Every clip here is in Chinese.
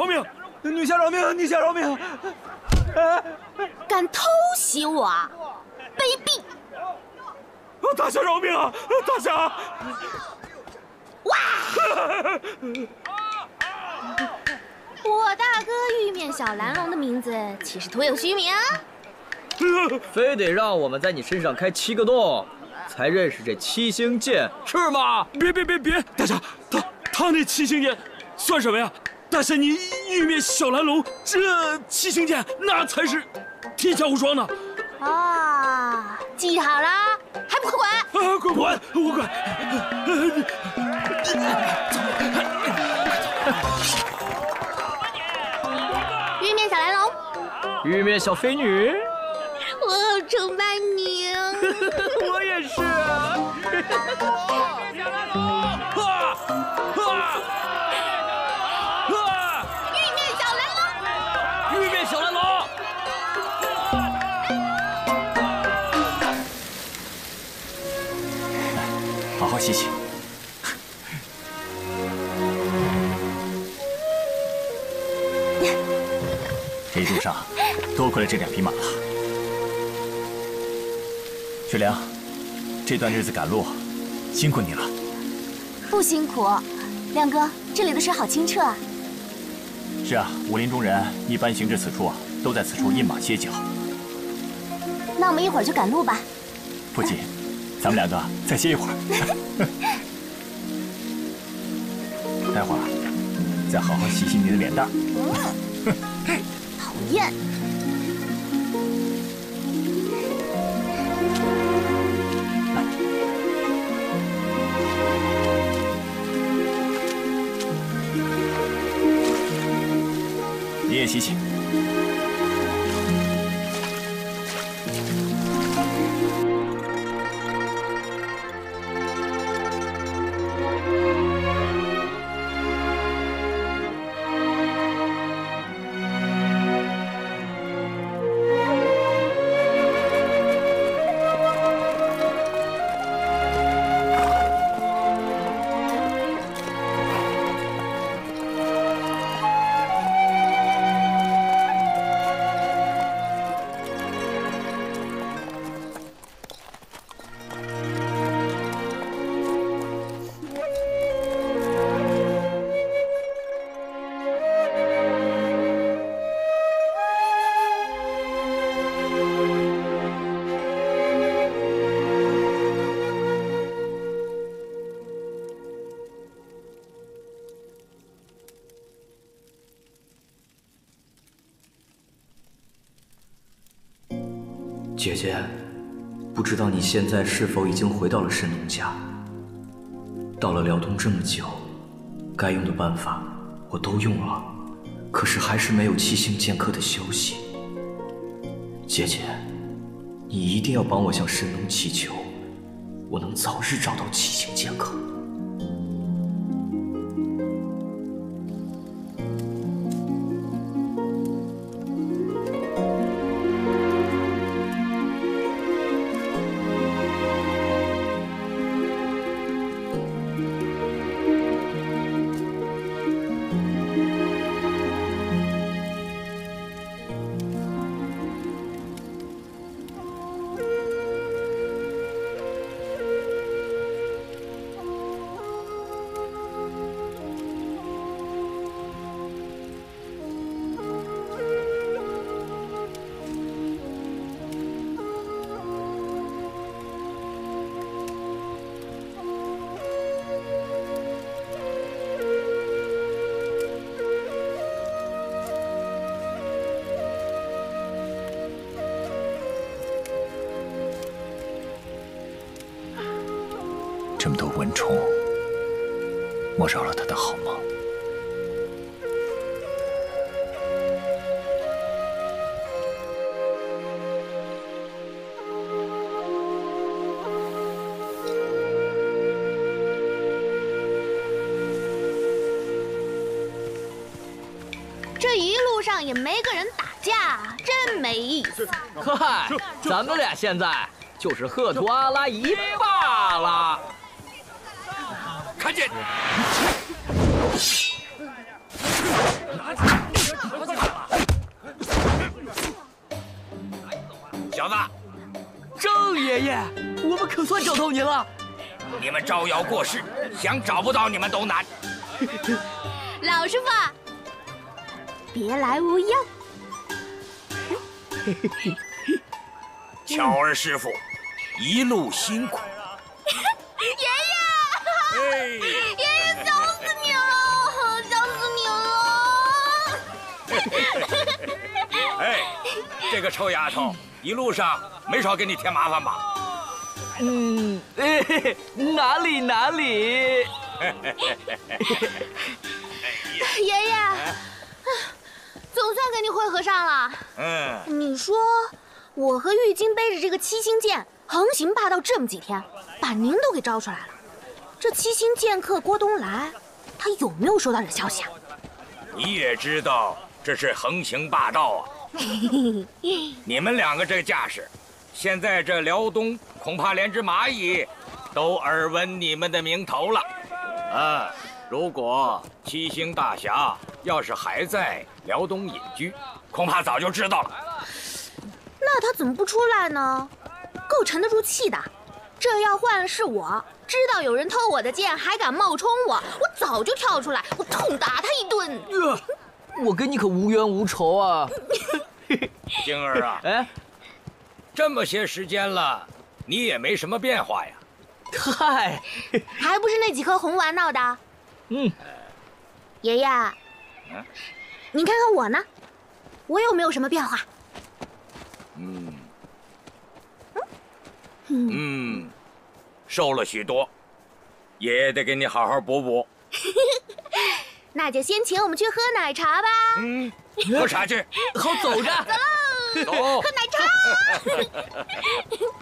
饶命！女侠饶命！女侠饶命！敢偷袭我，卑鄙！大侠饶命啊！大侠！哇！我大哥玉面小蓝龙的名字岂是徒有虚名？非得让我们在你身上开七个洞，才认识这七星剑是吗？别别别别！大侠，他他那七星剑算什么呀？大仙你玉面小蓝龙，这七星剑那才是天下无双呢！啊，记好了，还不快滚！啊，滚滚，我滚！玉面小蓝龙，玉面小飞女，我好崇拜你啊！我也是。玉面小蓝龙，好好洗洗。这一路上，多亏了这两匹马了。雪良，这段日子赶路，辛苦你了。不辛苦。亮哥，这里的水好清澈啊。是啊，武林中人一般行至此处，都在此处饮马歇脚。那我们一会儿就赶路吧。不急，咱们两个再歇一会儿。待会儿再好好洗洗你的脸蛋儿。讨厌。你也洗洗。姐姐，不知道你现在是否已经回到了神农家？到了辽东这么久，该用的办法我都用了，可是还是没有七星剑客的消息。姐姐，你一定要帮我向神农祈求，我能早日找到七星剑客。这么多蚊虫，莫扰了他的好梦。这一路上也没个人打架，真没意思。嗨，咱们俩现在就是赫图阿拉一罢了。看见。小子，郑爷爷，我们可算找到您了。你们招摇过市，想找不到你们都难。老师傅，别来无恙。巧儿师傅，一路辛苦。哎，这个臭丫头，一路上没少给你添麻烦吧？嗯，哎，哪里哪里。爷爷，总算跟你会合上了。嗯，你说，我和玉京背着这个七星剑横行霸道这么几天，把您都给招出来了。这七星剑客郭东来，他有没有收到这消息啊？你也知道这是横行霸道啊！你们两个这架势，现在这辽东恐怕连只蚂蚁都耳闻你们的名头了。啊，如果七星大侠要是还在辽东隐居，恐怕早就知道了。那他怎么不出来呢？够沉得住气的。这要换了是我，知道有人偷我的剑还敢冒充我，我早就跳出来，我痛打他一顿。我跟你可无冤无仇啊！晶儿啊，哎，这么些时间了，你也没什么变化呀。嗨，还不是那几颗红丸闹的。嗯，爷爷，您看看我呢，我有没有什么变化？嗯，嗯，瘦了许多，爷爷得给你好好补补。那就先请我们去喝奶茶吧。嗯，喝茶去，好走着。走喝。奶茶。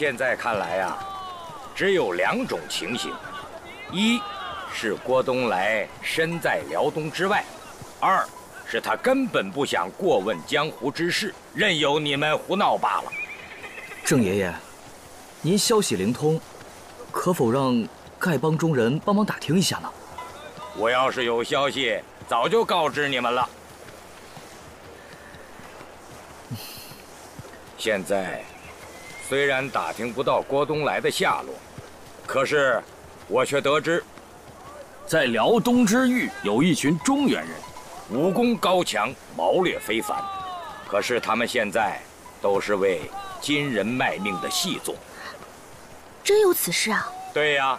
现在看来呀、只有两种情形：一是郭东来身在辽东之外；二是他根本不想过问江湖之事，任由你们胡闹罢了。郑爷爷，您消息灵通，可否让丐帮中人帮忙打听一下呢？我要是有消息，早就告知你们了。现在虽然打听不到郭东来的下落，可是我却得知，在辽东之域有一群中原人，武功高强，谋略非凡。可是他们现在都是为金人卖命的细作。真有此事啊！对呀，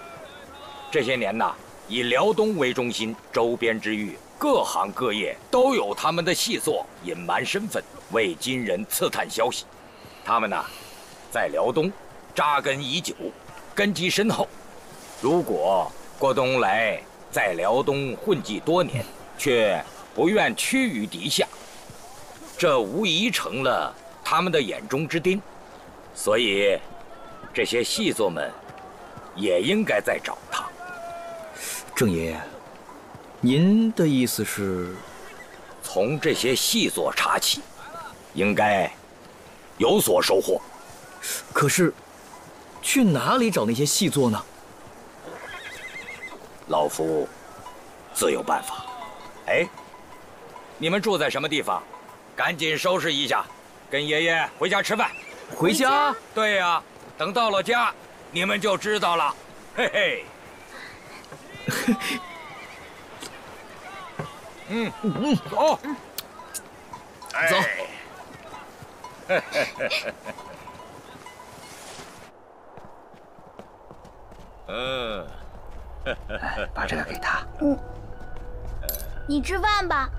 这些年呐，以辽东为中心，周边之域各行各业都有他们的细作隐瞒身份，为金人刺探消息。他们呐，在辽东扎根已久，根基深厚。如果郭东来在辽东混迹多年，却不愿屈于敌下，这无疑成了他们的眼中之钉。所以，这些细作们也应该在找他。郑爷爷，您的意思是？从这些细作查起，应该有所收获。可是，去哪里找那些细作呢？老夫自有办法。哎，你们住在什么地方？赶紧收拾一下，跟爷爷回家吃饭。回家？对呀、等到了家，你们就知道了。嘿嘿。嗯嗯，走，走。嗯，把这个给他。嗯你吃饭吧。